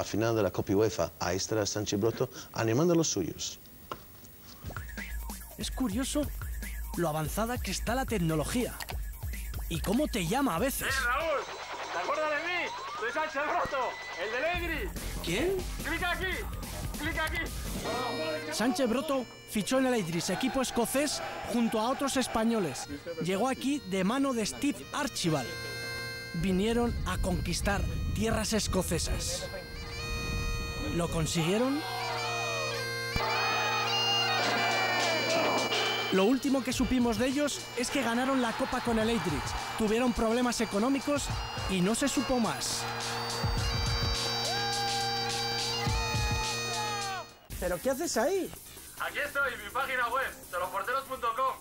la final de la Copa UEFA. Ahí estará Sánchez Broto animando a los suyos. Es curioso lo avanzada que está la tecnología. Y cómo te llama a veces. ¡Eh, Raúl! ¿Te acuerdas de mí? Soy Sánchez Broto, el de Legri. ¿Quién? ¡Clica aquí! ¡Clica aquí! Sánchez Broto fichó en el Idris, equipo escocés, junto a otros españoles. Llegó aquí de mano de Steve Archibald. Vinieron a conquistar tierras escocesas. ¿Lo consiguieron? Lo último que supimos de ellos es que ganaron la copa con el Idris, tuvieron problemas económicos y no se supo más. ¿Pero qué haces ahí? Aquí estoy, mi página web, soloporteros.com.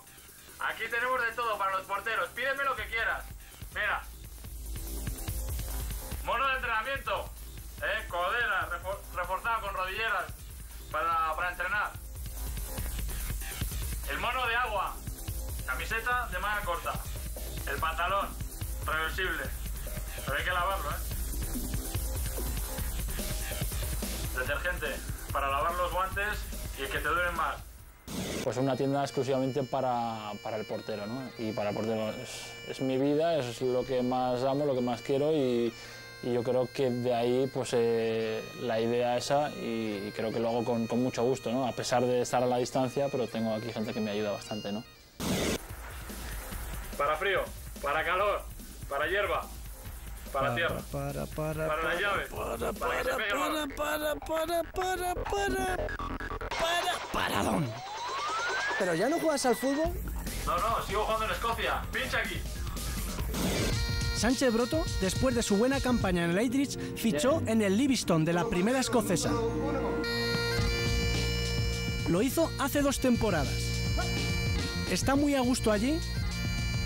Aquí tenemos de todo para los porteros. Pídeme lo que quieras. Mira. Mono de entrenamiento. ¿Eh? Codera, refor- con rodilleras para, para entrenar. El mono de agua. Camiseta de manga corta. El pantalón. Reversible. Pero hay que lavarlo, ¿eh? Detergente. Para lavar los guantes y que te duren más. Pues una tienda exclusivamente para, para el portero, ¿no? Y para el portero es mi vida, es lo que más amo, lo que más quiero y, y yo creo que de ahí pues eh, la idea esa y, y creo que lo hago con, con mucho gusto, ¿no? A pesar de estar a la distancia, pero tengo aquí gente que me ayuda bastante, ¿no? Para frío, para calor, para hierba, para tierra, Para, para, para la llave, para, para para, para, para, para, para, para, paradón. ¿Pero ya no juegas al fútbol? No, no, sigo jugando en Escocia. Pincha aquí. Sánchez Broto, después de su buena campaña en el fichó en el Livingston de la primera escocesa. Lo hizo hace dos temporadas. Está muy a gusto allí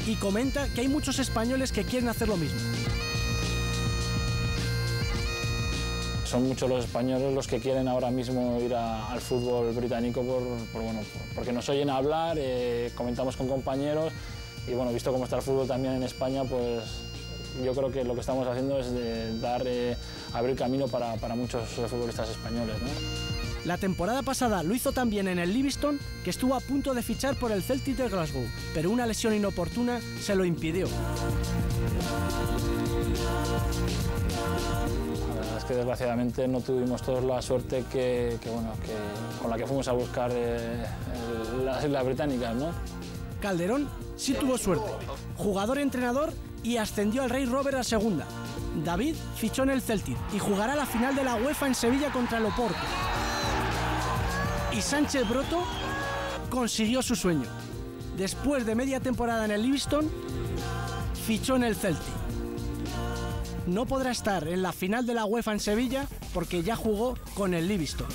y comenta que hay muchos españoles que quieren hacer lo mismo. Son muchos los españoles los que quieren ahora mismo ir a- al fútbol británico por, por, bueno, por- porque nos oyen hablar, eh, comentamos con compañeros y bueno, visto cómo está el fútbol también en España, pues yo creo que lo que estamos haciendo es de dar, eh, abrir camino para, para muchos futbolistas españoles. ¿no? La temporada pasada lo hizo también en el Livingston, que estuvo a punto de fichar por el Celtic de Glasgow, pero una lesión inoportuna se lo impidió. La verdad es que desgraciadamente no tuvimos todos la suerte que, que, bueno, que, con la que fuimos a buscar eh, las Islas Británicas. ¿no? Calderón sí tuvo suerte. Jugador entrenador y ascendió al Rey Robert a segunda. David fichó en el Celtic y jugará la final de la UEFA en Sevilla contra el Oporto. Y Sánchez Broto consiguió su sueño. Después de media temporada en el Livingston, fichó en el Celtic. No podrá estar en la final de la UEFA en Sevilla porque ya jugó con el Livingston.